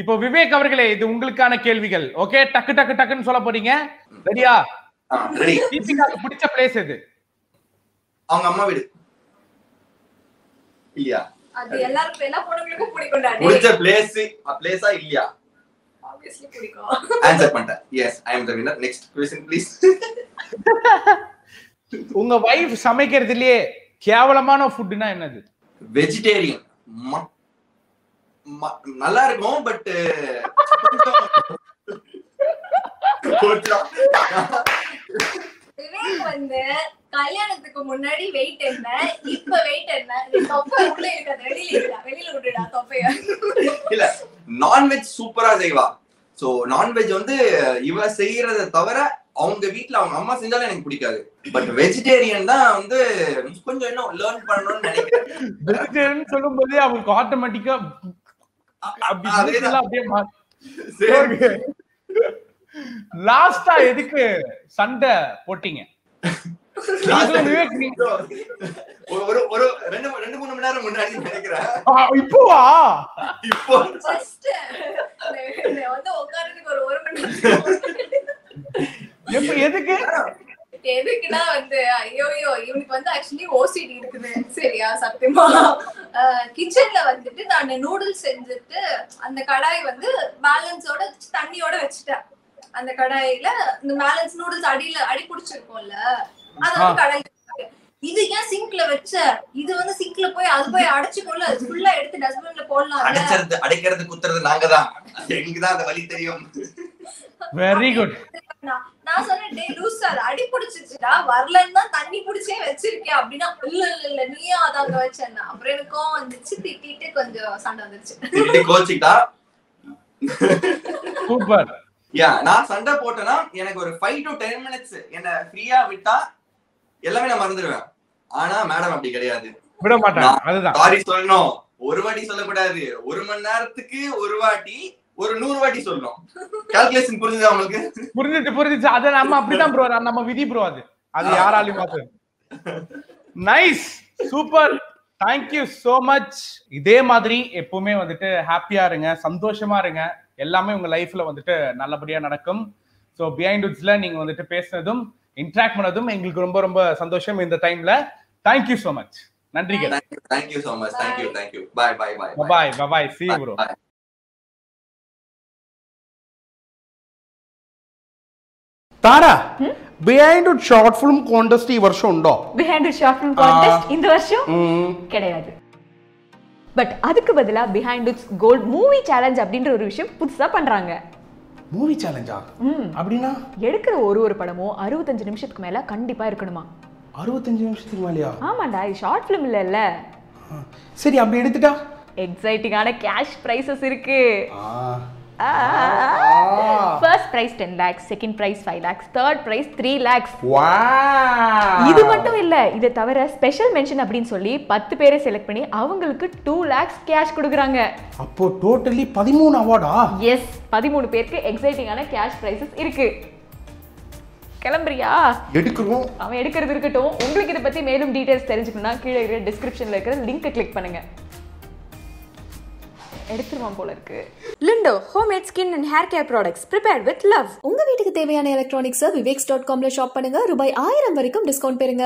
இப்போ விவேக் அவர்களே இது உங்களுக்கான கேள்விகள். ஓகே டக்கு டக்கு டக்குன்னு சொல்ல போறீங்க. ரெடியா ரெடி தீபிகாக்கு பிடிச்ச பிளேஸ் எது? அவங்க அம்மா வீடு. இல்லையா? அது எல்லாருக்கும் எல்லா பொண்ணுங்களுக்கும் பிடிக்கும்டா பிடிச்ச பிளேஸ் பிளேஸா இல்லையா? ஆப்வியஸ்லி பிடிக்கும். ஆன்சர் பண்ணிட்டேன். Yes I am the winner next please உங்க வைஃப் சமைக்கிறதுலயே கேவலமான ஃபுட்னா என்னது? வெஜிடேரியன் நல்லா இருக்கும் பட் வந்து கல்யாணத்துக்கு முன்னாடி வெயிட் என்ன இப்ப வெயிட் என்ன? தொப்பை உள்ள இருக்காது வெளியில இருக்கா? வெளியில விட்டுடா தொப்பைய. இல்ல நான்வெஜ் சூப்பரா செய்வா. சோ நான்வெஜ் வந்து இவ செய்யறத தவிர அவங்க வீட்ல அவங்க அம்மா செஞ்சாலும் எனக்கு பிடிக்காது. பட் வெஜிடேரியன் தான் வந்து கொஞ்சம் இன்னும் லேர்ன் பண்ணணும்னு நினைக்கிறேன். வெஜிடேரியன் சொல்லும் போதே அவங்களுக்கு ஆட்டோமேட்டிக்கா அப்படியே. லாஸ்டா எதுக்கு சண்டை போட்டீங்க? ஒரு ஒரு ரெண்டு மூணு மணி நேரம் முன்னாடி நினைக்கிறேன் ஆ, இப்போவா? இப்போ? ஜஸ்ட் வந்து உட்கார்றதுக்கு ஒரு ஒரு மணி நேரம். எப்ப எதுக்கு? எதுக்குன்னா வந்து ஐயோ இவனுக்கு வந்து ஆக்சுவலி ஓசிடி இருக்குது. சரியா சத்தியமா? கிச்சன்ல வந்துட்டு நான் நூடுல்ஸ் செஞ்சுட்டு அந்த கடாய் வந்து பேலன்ஸோட தண்ணியோட வச்சுட்டேன். அந்த கடாயில இந்த பேலன்ஸ் நூடுல்ஸ் அடியில அடி பிடிச்சிருக்கும்ல அது வந்து கடாய் இது ஏன் சிங்க்ல வச்ச? இது வந்து சிங்க்ல போய் அது போய் அடைச்சுக்கொள்ள ஃபுல்லா எடுத்து டஸ்ட்பின்ல போடலாம் அடைச்சறது அடைக்கிறது குத்துறது நாங்க தான் எங்களுக்கு தான் அந்த வழி தெரியும். வெரி குட் நான் நான் சொன்னேன் டேய் லூஸ் அது அடி பிடிச்சிச்சுடா வரலன்னு தான் தண்ணி பிடிச்சே வச்சிருக்கேன் அப்படின்னா இல்ல இல்ல இல்ல நீயும் அதை அங்க வச்சேன்னா. அப்புறம் எனக்கும் வந்துச்சு திட்டிட்டு கொஞ்சம் சண்டை வந்துருச்சு. திட்டி கோச்சிக்கிட்டா? சூப்பர் யா நான் சண்டை போட்டேன்னா எனக்கு ஒரு ஃபைவ் டு டென் மினிட்ஸ் என்ன ஃப்ரீயா விட்டா எல்லாமே நான் மறந்துடுவேன். ஆனா மேடம் அப்படி கிடையாது. விட மாட்டாங்க அதுதான். சாரி சொல்லணும். ஒரு வாட்டி சொல்லக்கூடாது. ஒரு மணி நேரத்துக்கு ஒரு வாட்டி ஒரு நூறு வாட்டி சொல்லணும். கால்குலேஷன் புரிஞ்சுதா உங்களுக்கு? புரிஞ்சுச்சு புரிஞ்சுச்சு. அதை நம்ம அப்படிதான் ப்ரோ நம்ம விதி ப்ரோ அது. அது யாராலையும் மாத்து nice super thank you so much இதே மாதிரி எப்பவுமே வந்துட்டு ஹாப்பியா இருங்க சந்தோஷமா இருங்க. எல்லாமே உங்க லைஃப்ல வந்துட்டு நல்லபடியா நடக்கும். ஸோ பிஹைண்ட் உட்ஸ்ல நீங்க வந்துட்டு பேசுனதும் இன்ட்ராக்ட் பண்ணதும் எங்களுக்கு ரொம்ப ரொம்ப சந்தோஷம் இந்த டைம்ல தேங்க்யூ so மச் நன்றிகள் thank you thank you so much thank you thank you bye bye bye bye bye see bro bye Thara behind short film contest ഈ വർഷം ഉണ്ടോ பிஹைண்ட் ஷார்ட் ஃபிலிம் கான்டெஸ்ட் இந்த வருஷம் கிடையாது பட் அதுக்கு பதிலா behind it's gold movie challenge அப்படின்ற ஒரு விஷயம் புதுசா பண்றாங்க மூவி சேலஞ்சா அப்படின்னா? எடுக்கிற ஒரு ஒரு படமும் அறுபத்தஞ்சு நிமிஷத்துக்கு மேல கண்டிப்பா இருக்கணுமா? அறுபத்தஞ்சு நிமிஷத்துக்கு மேலேயா? ஆமாண்டா இது ஷார்ட் ஃபிலிம் இல்லைல்ல. சரி அப்படி எடுத்துட்டா? எக்ஸைட்டிங்கான கேஷ் ப்ரைஸஸ் இருக்கு. First prize ten lakhs second prize five lakhs third prize three lakhs இது மட்டும் இல்ல இதை தவிர ஸ்பெஷல் மென்ஷன் அப்படின்னு சொல்லி பத்து பேரை செலக்ட் பண்ணி அவங்களுக்கு டூ லேக்ஸ் கேஷ் கொடுக்குறாங்க. அப்போ டோட்டலி பதிமூணு அவார்டா எஸ் பதிமூணு பேருக்கு எக்ஸைட்டிங்கான கேஷ் ப்ரைஸஸ் இருக்கு. கிளம்புறியா? எடுக்கிறோம். அவன் எடுக்கிறது இருக்கட்டும். உங்களுக்கு இதை பத்தி மேலும் டீடைல்ஸ் தெரிஞ்சுக்கணும்னா கீழே இருக்கிற டிஸ்கிரிப்ஷன்ல இருக்கிற லிங்கை கிளிக் பண்ணுங்க. எடுத்துருவான் போல இருக்கு. Lindo home made skin and hair care products prepare with love உங்க வீட்டுக்கு தேவையான எலக்ட்ரானிக்ஸ் விவேக்ஸ் டாட் காம்ல ஷாப் பண்ணுங்க. ரூபாய் ஆயிரம் வரைக்கும் டிஸ்கவுண்ட் பெறுங்க.